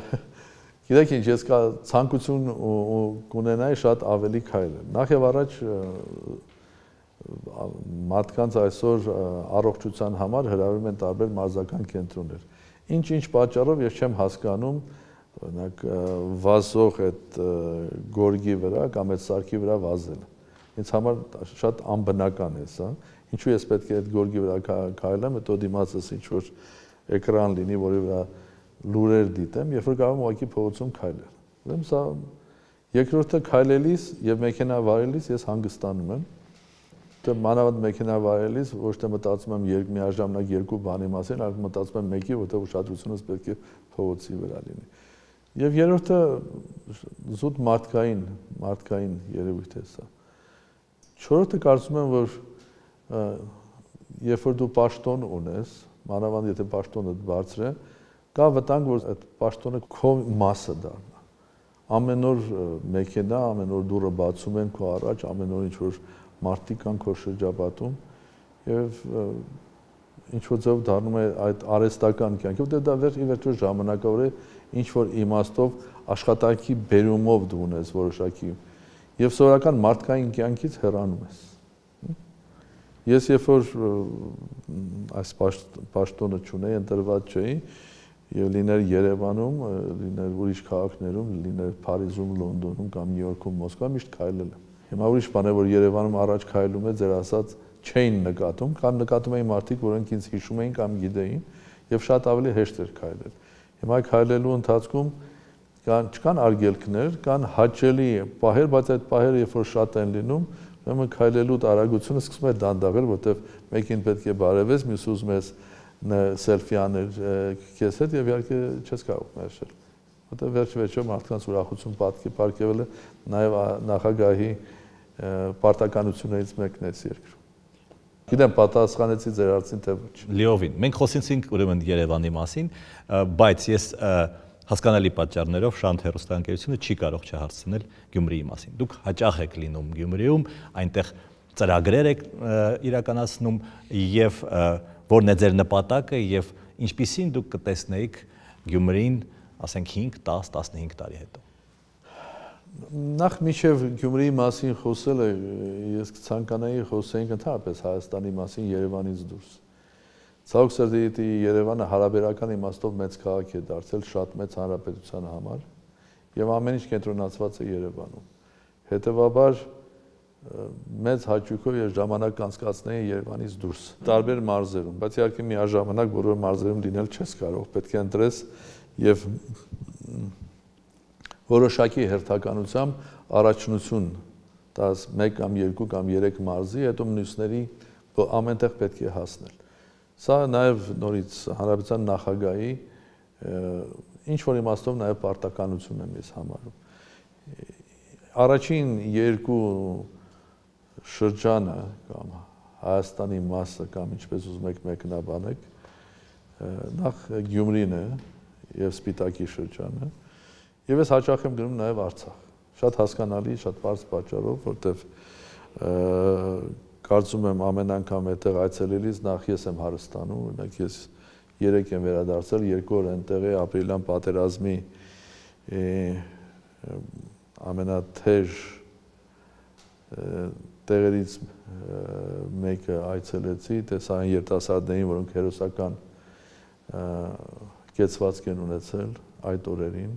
Գիտեք ինչ, ես կա ցանկություն կունենայի շատ ավելի քայլել։ Նախ եւ առաջ մարդկանց այսօր առողջության համար հրավիրում են տարբեր մարզական կենտրոններ։ Ինչ-ինչ պատճառով ես չեմ հասկանում, օրինակ վազող այդ գորգի վրա կամ այդ սարքի վրա վազել։ Ինձ համար շատ անբնական է սա։ Ինչու ես պետք է այդ գորգի վրա քայլեմ, հետո դիմացս ինչ որ էկրան լինի, որի վրա լուրեր դիտեմ, երբ որ կարող եմ ուղղակի փողոցում քայլել։ Ուրեմն սա երկրորդը քայլելիս եւ մեքենա վարելիս ես հանգստանում եմ դե մանավանդ մեքենա վարելիս ոչ թե մտածում եմ երկ միաժամանակ երկու բանի մասին, այլ մտածում եմ մեկի, որտեղ ուշադրությունս պետք է փողոցի վրա լինի։ Եվ երրորդը զուտ մարդկային, մարդկային երևույթ է սա։ Չորրորդը կարծում եմ, որ երբ որ դու պաշտոն ունես, մանավանդ եթե պաշտոնը բարձր է, կա վտանգ, որ այդ պաշտոնը քո մասը դառնա։ Ամեն օր մեքենա, ամեն օր դուրը բացում են քո առաջ, ամեն օր ինչ որ մարդիկ կան քո շրջապատում եւ ինչ որ ձև դառնում է այդ արեստական կյանքի, որտեղ դա վերջ ի վերջո ժամանակավոր է ինչ որ իմաստով աշխատանքի բերումով դու ունես որոշակի եւ սովորական մարդկային կյանքից հեռանում ես։ Ես երբ որ այս պաշտոնը ճունեի, ընտրված չէի եւ լիներ Երևանում, լիներ ուրիշ քաղաքներում, լիներ Փարիզում, Լոնդոնում կամ Նյու Յորքում, Մոսկվա միշտ քայլել եմ։ Հիմա ուրիշ բան է, որ Երևանում առաջ քայլում է ձեր ասած չէին նկատում, կամ նկատում էին մարդիկ, որոնք ինձ հիշում էին կամ գիտեին, եւ շատ ավելի հեշտ էր քայլել։ Հիմա քայլելու ընթացքում կան չկան արգելքներ, կան հաճելի պահեր, բայց այդ պահերը երբ որ շատ են լինում, ուրեմն քայլելու տարագությունը սկսում է դանդաղել, որտեվ մեկին պետք է բարևես, մյուսը ուզում է սելֆի անել քեզ հետ եւ իհարկե չես կարող մերժել։ Որտեվ վերջ-վերջո մարդկանց ուրախություն պատկի ապարգևելը նաեւ նախագահի պարտականություններից մեկն է երկրում։ Գիտեմ պատասխանեցի ձեր հարցին թե ոչ։ Լիովին։ Մենք խոսեցինք ուրեմն Երևանի մասին, բայց ես հասկանալի պատճառներով Շանթ հերոստանգերությունը չի կարող չհարցնել Գյումրիի մասին։ Դուք հաճախ եք լինում Գյումրիում, այնտեղ ծրագրեր եք իրականացնում եւ որն է ձեր նպատակը եւ ինչպիսին դուք կտեսնեիք Գյումրին, ասենք 5, 10, 15 տարի հետո նախ միջև Գյումրիի մասին խոսելը ես կցանկանայի խոսեինք ընդհանրապես Հայաստանի մասին Երևանից դուրս։ Ցավոք սրտի Երևանը հարաբերական իմաստով մեծ քաղաք է դարձել շատ մեծ հանրապետության համար եւ ամեն ինչ կենտրոնացված է Երևանում։ Հետևաբար մեծ հաճույքով ես ժամանակ անցկացնեի Երևանից դուրս, տարբեր մարզերում, բայց իհարկե միաժամանակ բոլոր մարզերում լինել չես կարող, պետք է ընտրես եւ որոշակի հերթականությամբ առաջնություն տաս 1 կամ 2 կամ 3 մարզի, հետո մյուսների ամենտեղ պետք է հասնել։ Սա նաև նորից հանրապետության նախագահի ինչ որ իմաստով նաև պարտականություն եմ ես համարում։ առաջին երկու շրջանը կամ Հայաստանի մասը կամ ինչպես ուզում եք մեկնաբանեք նախ Գյումրին է եւ Սպիտակի շրջանը եւ ես հաճախ եմ գնում նաեւ Արցախ շատ հասկանալի շատ բարձ պատճառով որտեվ կարծում եմ ամեն անգամ այդտեղ այցելելիս նախ ես եմ հարստանում օրինակ ես երեք եմ վերադարձել երկու օր այնտեղ է ապրիլյան պատերազմի ամենաթեժ տեղերից մեկը այցելեցի, տեսա այն երիտասարդներին, որոնք հերոսական կեցվածք են ունեցել այդ օրերին,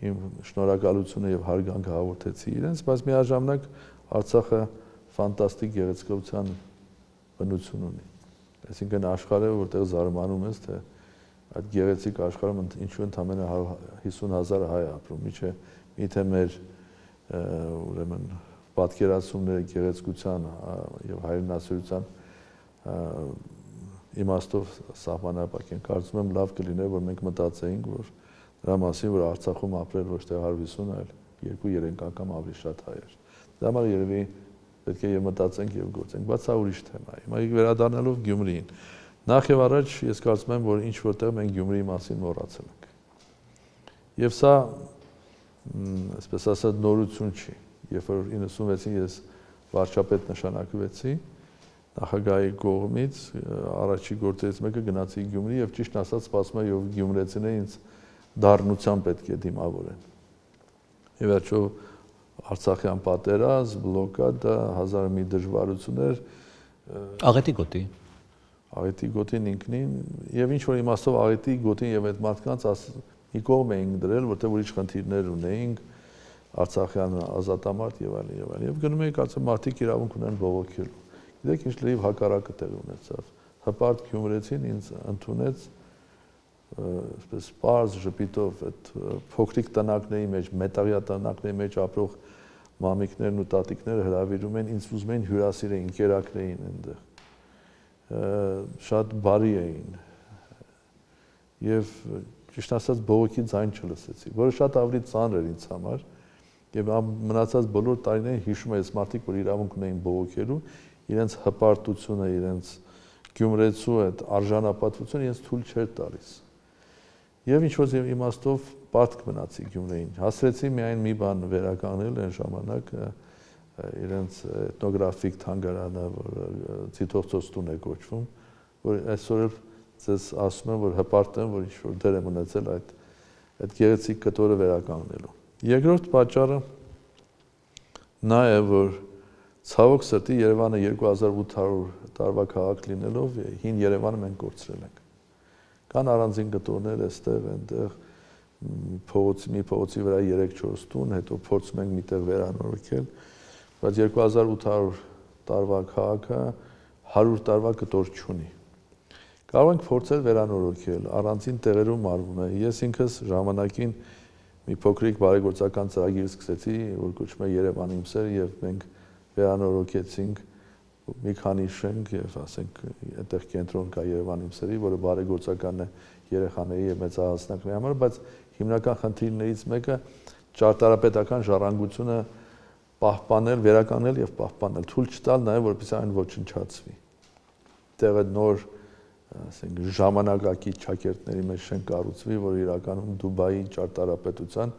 իմ շնորհակալությունը եւ հարգանքը հաղորդեցի իրենց, բայց միաժամանակ Արցախը ֆանտաստիկ գեղեցկության բնություն ունի։ Այսինքն աշխարհը, որտեղ զարմանում ես, թե այդ գեղեցիկ աշխարհում ինչու ընդամենը 50000 հայ ապրում, միջը միթե մեր ուրեմն պատկերացումները գեղեցկության եւ հայրենասիրության իմաստով սահմանապակ են։ Կարծում եմ լավ կլիներ, որ մենք մտածեինք, որ դրա մասին, որ Արցախում ապրել ոչ թե 150, այլ 2-3 անգամ ավելի շատ հայեր։ Դա համար երևի պետք է եւ մտածենք եւ գործենք, բայց սա ուրիշ թեմա է։ Հիմա վերադառնալով Գյումրիին։ Նախ եւ առաջ ես կարծում եմ, որ ինչ որտեղ մենք Գյումրիի մասին մոռացել ենք։ Եվ սա այսպես ասած նորություն չի երբ որ 96-ին ես վարչապետ նշանակվեցի նախագահի կողմից առաջի գործերից մեկը գնացի Գյումրի եւ ճիշտ ասած սպասում եմ եւ Գյումրեցիները ինձ դառնության պետք է դիմավորեն։ Եվ վերջո Արցախյան պատերազմ, բլոկադա, հազար մի դժվարություններ Աղետի գոտի Աղետի գոտին ինքնին եւ ինչ որ իմաստով աղետի գոտին եւ այդ մարդկանց մի կողմ էինք դրել, որտեղ ուրիշ խնդիրներ ունեինք, Արցախյան ազատամարտ եւ այլն եւ այլն։ Եվ գնում էի կարծեմ մարդիկ իրավունք ունեն բողոքելու։ Գիտեք ինչ լիվ հակառակը տեղ ունեցավ։ Հպարտ Գյումրեցին ինձ ընդունեց այսպես པարզ ժպիտով այդ փոքրիկ տնակների մեջ, մետաղյա տնակների մեջ ապրող մամիկներն ու տատիկները հravirում են ինձ ուզում են հյուրասիրեն, ընկերակներին այնտեղ։ Շատ բարի էին։ Եվ ճիշտ ասած բողոքի ձայն չլսեցի, որը շատ ավելի ծանր էր ինձ համար Եվ մնացած բոլոր տարիներին հիշում ես մարդիկ, որ իրավունք ունեին բողոքելու, իրենց հպարտությունը, իրենց գյումրեցու այդ արժանապատվությունը իրենց թույլ չէր տալիս։ Եվ ինչ որ իմաստով պատկ մնացի Գյումրեին։ Հասրեցի միայն մի բան վերականգնել այն ժամանակ իրենց էթնոգրաֆիկ թանգարանը, որ Ցիտողցոստուն է կոչվում, որ այսօր էլ ձեզ ասում եմ, որ հպարտ եմ, որ ինչ որ դեր եմ ունեցել այդ այդ գեղեցիկ կտորը վերականգնելու։ Երկրորդ պատճառը նա է, որ ցավոք սրտի Երևանը 2800 տարվա քաղաք լինելով հին Երևանը մենք կորցրել ենք։ Կան առանձին գտորներ այստեղ, այնտեղ փողոցի մի փողոցի վրա 3-4 տուն, հետո փորձում ենք միտեղ վերանորոգել, բայց 2800 տարվա քաղաքը 100 տարվա գտոր չունի։ Կարող ենք փորձել վերանորոգել, առանձին տեղերում արվում է։ Ես ինքս ժամանակին մի փոքրիկ բարեգործական ծրագիր սկսեցի, որ կոչվում է Երևան իմ սեր եւ մենք վերանորոգեցինք մի քանի շենք եւ ասենք այդտեղ կենտրոն կա Երևան իմ սերի, որը բարեգործական է երեխաների եւ մեծահասակների համար, բայց հիմնական խնդիրներից մեկը ճարտարապետական ժառանգությունը պահպանել, վերականգնել եւ պահպանել, թույլ չտալ նաեւ որպեսզի այն ոչնչացվի։ Տեղը նոր ասենք ժամանակակից ճակերտների մեջ շենք կառուցվի, որ իրականում Դուբայի ճարտարապետության,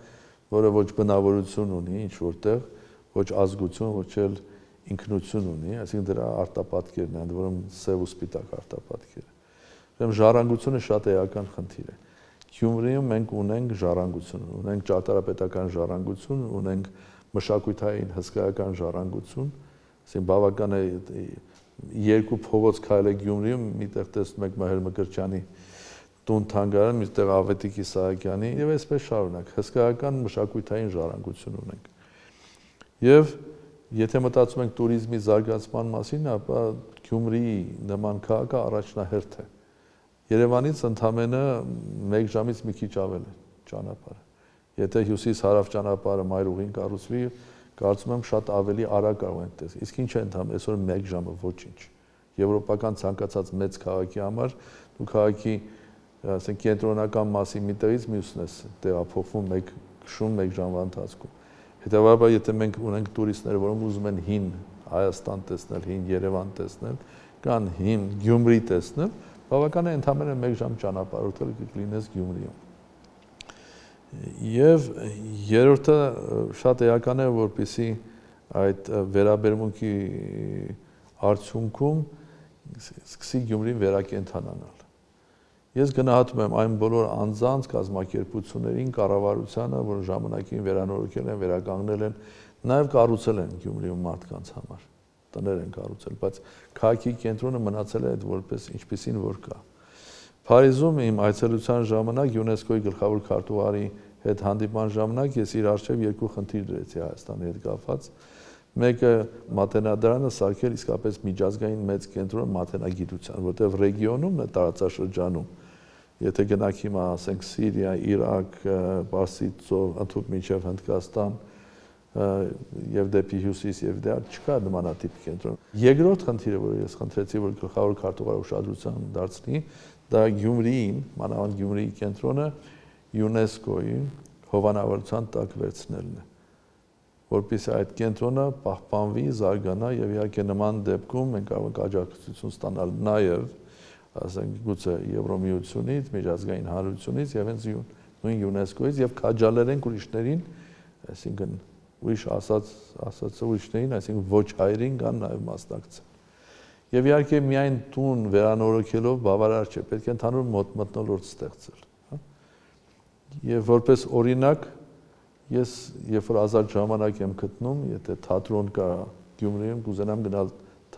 որը ոչ բնավորություն ունի ինչ որտեղ, ոչ ազգություն, ոչ էլ ինքնություն ունի, այսինքն դրա արտապատկերն են, որում սև ու սպիտակ արտապատկեր։ Ուրեմն ժառանգությունը շատ էական խնդիր է։ Գյումրիում մենք ունենք ժառանգություն, ունենք ճարտարապետական ժառանգություն, ունենք մշակութային հսկայական ժառանգություն, այսինքն բավական է երկու փողոց քայլե Գյումրիում, միտեղ տեսնում եք Մահեր Մկրտչյանի տուն թանգարան, միտեղ Ավետիքի Սահակյանի եւ այսպես շարունակ։ Հսկայական մշակութային ժառանգություն ունենք։ Եւ Եթե մտածում ենք туриզմի զարգացման մասին, ապա Գյումրիի նման քաղաքը առաջնահերթ է։ Երևանից ընդամենը 1 ժամից մի քիչ ավել է ճանապարհը։ Եթե հյուսիս-հարավ ճանապարհը մայրուղին կառուցվի, կարծում եմ շատ ավելի արագ կարող են տես։ Իսկ ինչ է ընդհանրապես այսօր 1 ժամը ոչինչ։ Եվրոպական ցանկացած մեծ քաղաքի համար դու քաղաքի ասենք կենտրոնական մասի միտից մյուսն ես դե տեղափոխվում 1 շուն 1 ժամվա ընթացքում Հետևաբար եթե մենք ունենք տուրիստներ, որոնք ուզում են հին Հայաստան տեսնել, հին Երևան տեսնել, կան հին Գյումրի տեսնել, բավական է ընդամենը 1 ժամ ճանապարհորդել կլինես Գյումրիում։ Եվ երրորդը շատ էական է, որպեսի այդ վերաբերմունքի արդյունքում սկսի Գյումրին վերակենդանանալ։ Ես գնահատում եմ այն բոլոր անձանց կազմակերպություններին, կառավարությանը, որ ժամանակին վերանորոգել են, վերականգնել են, նաև կառուցել են Գյումրիում մարդկանց համար։ Տներ են կառուցել, բայց քաղաքի կենտրոնը մնացել է այդ որպես ինչպեսին որ կա։ Փարիզում իմ այցելության ժամանակ ՅՈՒՆԵՍԿՕ-ի գլխավոր քարտուղարի հետ հանդիպման ժամանակ ես իր արժև երկու խնդիր դրեցի Հայաստանի հետ կապված։ Մեկը մատենադարանը սարքել իսկապես միջազգային մեծ կենտրոն մատենագիտության, որտեղ ռեգիոնում, տարածաշրջանում եթե գնաք հիմա ասենք Սիրիա, Իրաք, Պարսից ծով, ընդհանուր միջև Հնդկաստան եւ դեպի հյուսիս եւ դե չկա նմանատիպ կենտրոն։ Երկրորդ խնդիրը, որը ես խնդրեցի, որ գլխավոր քարտուղարը ուշադրության դարձնի, դա Գյումրիին, մանավանդ Գյումրիի կենտրոնը ՅՈՒՆԵՍԿՕ-ի հովանավորության տակ վերցնելն է որպեսզի այդ կենտրոնը պահպանվի, զարգանա եւ իհարկե նման դեպքում մենք կարող ենք աջակցություն ստանալ նաեւ ասենք գուցե Եվրոմիությունից, միջազգային հանրությունից եւ հենց նույն ՅՈՒՆԵՍԿՕ-ից եւ քաջալերենք ուրիշներին, այսինքն ուրիշ ասած ասած ուրիշներին, այսինքն ոչ հայերին կան նաեւ մասնակցել։ Եվ իհարկե միայն տուն վերանորոգելով բավարար չէ, պետք է ընդհանուր մոտ մտնոլորտ ստեղծել, հա։ Եվ որպես օրինակ ես երբ որ ազատ ժամանակ եմ գտնում, եթե թատրոն կա Գյումրիում, կուզենամ գնալ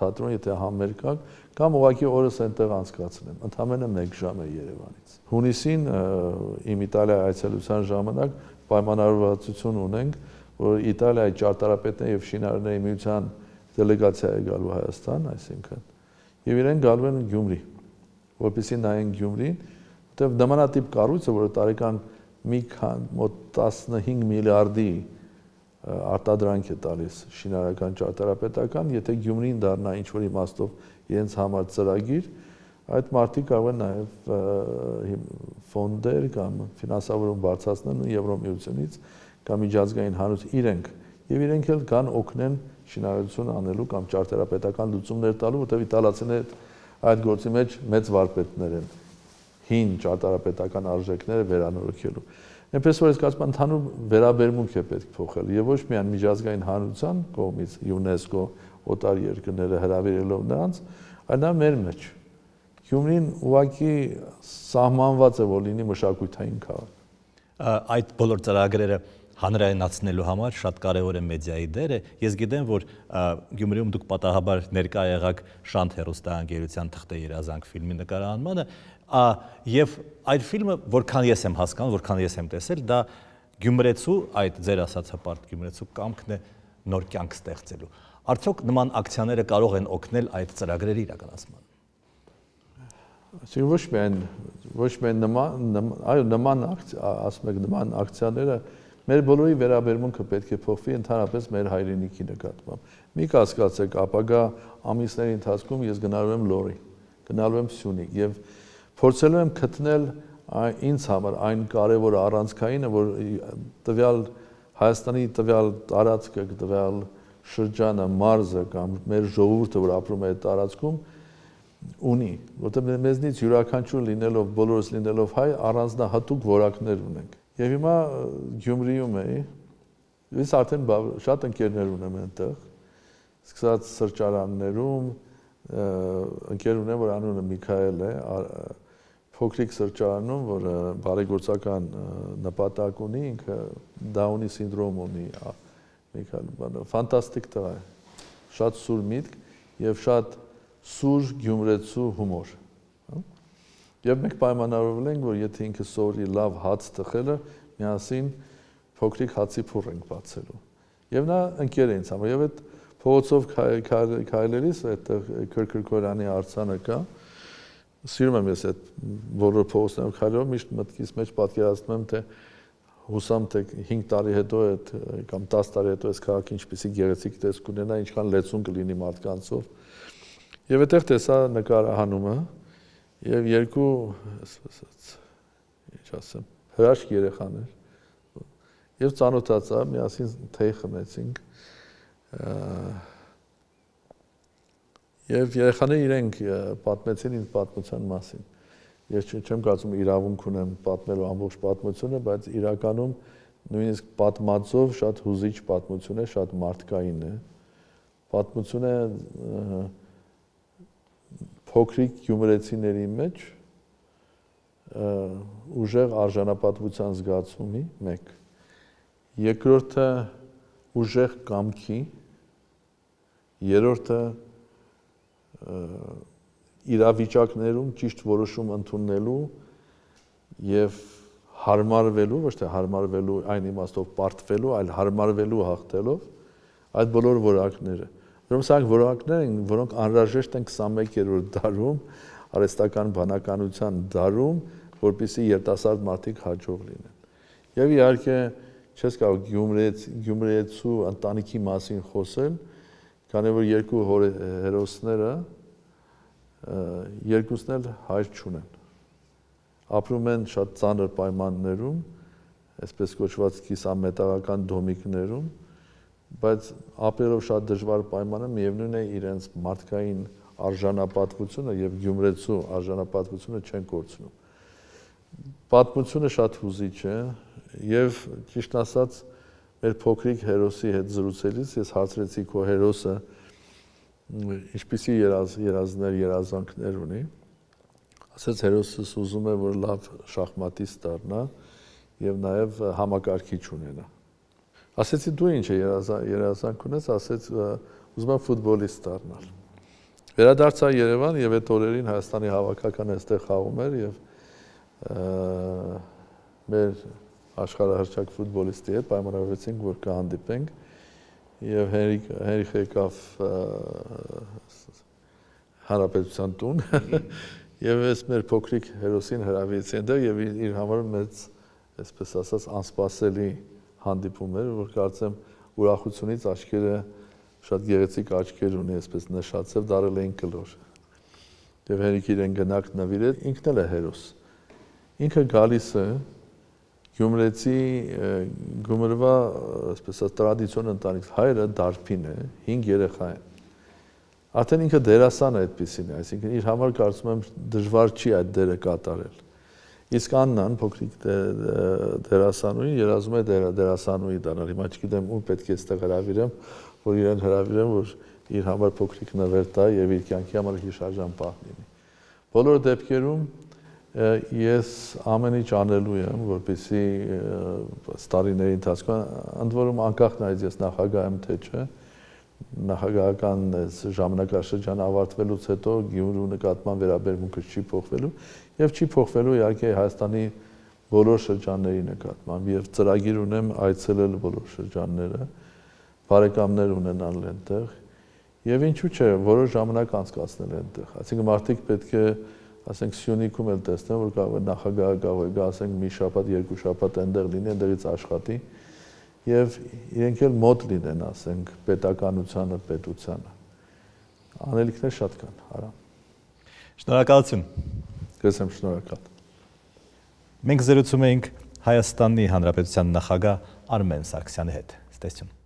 թատրոն, եթե համեր կա, կամ ուղղակի օրս այնտեղ անցկացնեմ։ Ընդամենը 1 ժամ է Երևանից։ Հունիսին իմ Իտալիա այցելության ժամանակ պայմանավորվածություն ունենք, որ Իտալիայի ճարտարապետների եւ շինարարների միության դելեգացիա է գալու Հայաստան, այսինքն, եւ իրեն գալու են Գյումրի, որպեսզի նայեն Գյումրին, որտեղ նմանատիպ կառույցը, որը տարեկան մի քան մոտ 15 միլիարդի արտադրանք է տալիս շինարարական ճարտարապետական, եթե Գյումրին դառնա ինչ որ իմաստով իրենց համար ծրագիր, այդ մարդիկ կարող են նաև ֆոնդեր կամ ֆինանսավորում բարձրացնել Եվրոմիությունից կամ միջազգային հանրություն իրենք եւ իրենք էլ կան օգնեն շինարարություն անելու կամ ճարտարապետական լուծումներ տալու, որտեղ իտալացիները այդ գործի մեջ մեծ վարպետներ են հին ճարտարապետական արժեքները վերանորոգելու։ Այնպես որ ես կարծում եմ ընդհանուր վերաբերմունք է պետք փոխել եւ ոչ միայն միջազգային հանրության կողմից ՅՈՒՆԵՍԿՕ օտար երկրները հրավիրելով նրանց, այլ նաև մեր մեջ։ Գյումրին ուղակի սահմանված է, որ լինի մշակութային քաղաք։ Այդ բոլոր ծրագրերը հանրայնացնելու համար շատ կարևոր է մեդիայի դերը։ Ես գիտեմ, որ Գյումրիում դուք պատահաբար ներկա եղաք Շանթ հերոստանգերության թղթե երազանք ֆիլմի նկարահանմանը, եւ այդ ֆիլմը, որքան ես եմ հասկանում, որքան ես եմ տեսել, դա Գյումրեցու այդ ձեր ասած հպարտ Գյումրեցու կամքն է նոր կյանք ստեղծելու։ Արդյոք նման ակցիաները կարող են օգնել այդ ծրագրերի իրականացման։ Այսինքն ոչ միայն ոչ միայն նման այո նման ասում եք նման ակցիաները մեր բոլորի վերաբերմունքը պետք է փոխվի ընդհանրապես մեր հայրենիքի նկատմամբ։ Մի կասկածեք, ապագա ամիսների ընթացքում ես գնալու եմ Լորի, գնալու եմ Սյունիք եւ փորձելու եմ գտնել ինձ համար այն կարևոր առանցքայինը, որ տվյալ Հայաստանի տվյալ տարածքը, տվյալ շրջանը, մարզը կամ մեր ժողովուրդը, որ ապրում է այդ տարածքում, ունի, որտեղ մեզնից յուրաքանչյուր լինելով, բոլորս լինելով հայ, առանձնահատուկ որակներ ունենք։ Եվ հիմա Գյումրիում էի, ես արդեն շատ ընկերներ ունեմ այնտեղ, սկսած սրճարաններում, ընկեր ունեմ, որ անունը Միքայել է, փոքրիկ սրճարանում, որը բարեգործական նպատակ ունի, ինքը Դաունի սինդրոմ ունի, Միքայել բանը ֆանտաստիկ տղա է։ Շատ սուր միտք եւ շատ սուր գյումրեցու հումոր։ հա։ Եվ մենք պայմանավորվել ենք, որ եթե ինքը սորի լավ հաց տխելը, միասին փոքրիկ հացի փուռ ենք բացելու։ Եվ նա ընկեր է ինձ համար եւ այդ փողոցով քայլելիս այդտեղ քրքրքորանի արցանը կա սիրում եմ ես այդ բոլոր փողոցներով քայլելով միշտ մտքիս մեջ պատկերացնում եմ թե հուսամ թե 5 տարի հետո այդ կամ 10 տարի հետո այս քաղաքը ինչպեսի գեղեցիկ տեսք ունենա, ինչքան լեցուն կլինի մարդկանցով։ Եվ այդտեղ տեսա նկարահանումը եւ երկու ասած ինչ ասեմ հրաշք երեխաներ եւ ծանոթացա, միասին թեյ խմեցինք։ Եվ երեխաները իրենք պատմեցին ինձ պատմության մասին։ Ես չեմ կարծում իրավունք ունեմ պատմելու ամբողջ պատմությունը, բայց իրականում նույնիսկ պատմածով շատ հուզիչ պատմություն է, շատ մարդկային է։ Պատմությունը փոքրիկ գյումրեցիների մեջ ուժեղ արժանապատվության զգացումի մեկ երկրորդը ուժեղ կամքի, երրորդը իրավիճակներում ճիշտ որոշում ընդունելու եւ հարմարվելու, ոչ թե հարմարվելու այն իմաստով պարտվելու, այլ հարմարվելու հաղթելով այդ բոլոր որակները։ Ուրեմն սրանք որակներ են, որոնք անհրաժեշտ են 21-րդ դարում արհեստական բանականության դարում, որպիսի երիտասարդ մարդիկ հաջող լինեն։ Եվ իհարկե չես կարող Գյումրիից Գյումրիեցու ընտանիքի մասին խոսել, քանի որ երկու հերոսները երկուսն էլ հայր չունեն։ Ապրում են շատ ծանր պայմաններում, այսպես կոչված կիսամետաղական դոմիկներում, բայց ապրելով շատ դժվար պայմանը միևնույն է իրենց մարդկային արժանապատվությունը եւ Գյումրեցու արժանապատվությունը չեն կորցնում։ Պատմությունը շատ հուզիչ է, եւ ճիշտ ասած մեր փոքրիկ հերոսի հետ զրուցելիս ես հարցրեցի քո հերոսը ինչպիսի երազ երազներ երազանքներ ունի ասաց հերոսս ուզում է որ լավ շախմատիստ դառնա եւ նաեւ համակարգիչ ունենա ասեցի դու ինչ է երազանք ունես ասեց ուզում եմ ֆուտբոլիստ դառնալ վերադարձա Երևան եւ այդ օրերին Հայաստանի հավաքականը այստեղ խաղում էր եւ մեր աշխարհահռչակ ֆուտբոլիստի հետ պայմանավորվեցինք, որ կհանդիպենք եւ Հենրիկ Հենրիկ եկավ հարաբերության տուն եւ ես մեր փոքրիկ հերոսին հրավիրեցի այնտեղ եւ իր համար մեծ այսպես ասած անսպասելի հանդիպում էր, որ կարծեմ ուրախությունից աչքերը շատ գեղեցիկ աչքեր ունի, այսպես նշացավ, դարել էին կլոր։ Եվ Հենրիկ իրեն գնակ նվիրել, ինքն էլ է հերոս։ Ինքը գալիս է Գյումրեցի գումրվա, այսպես ասած, տրադիցիոն ընտանիք հայրը դարբին է, 5 երեխա են։ Արդեն ինքը դերասան է այդպեսին է, այսինքն իր համար կարծում եմ դժվար չի այդ դերը կատարել։ Իսկ Աննան փոքրիկ դերասանուին երազում է դերասանուի դառնալ։ Հիմա չգիտեմ ում պետք է այստեղ հravirեմ, որ իրեն հravirեմ, որ իր համար փոքրիկ նվեր տա եւ իր կյանքի համար հիշարժան պահ լինի։ Բոլոր դեպքերում ես ամեն ինչ անելու եմ, որպեսի տարիների ընթացքում ընդ որում անկախ նայած ես նախագահ եմ թե չէ, նախագահական ժամանակաշրջանը ավարտվելուց հետո Գյումրու նկատմամբ վերաբերմունքը չի փոխվելու եւ չի փոխվելու իհարկե Հայաստանի բոլոր շրջանների նկատմամբ եւ ծրագիր ունեմ այցելել բոլոր շրջանները, բարեկամներ ունենալ այնտեղ եւ ինչու՞ չէ, որոշ ժամանակ անցկացնել այնտեղ։ Այսինքն մարդիկ պետք է ասենք Սյունիքում էլ տեսնեմ, որ կարող է նախագահը կարող է գա, ասենք մի շաբաթ, երկու շաբաթ այնտեղ լինի, այնտեղից աշխատի եւ իրենք էլ մոտ լինեն, ասենք, պետականությանը, պետությանը։ Անելիքներ շատ կան, արա։ Շնորհակալություն։ Գսեմ շնորհակալ։ Մենք զրուցում էինք Հայաստանի Հանրապետության նախագահ Արմեն Սարգսյանի հետ։ Ստեսություն։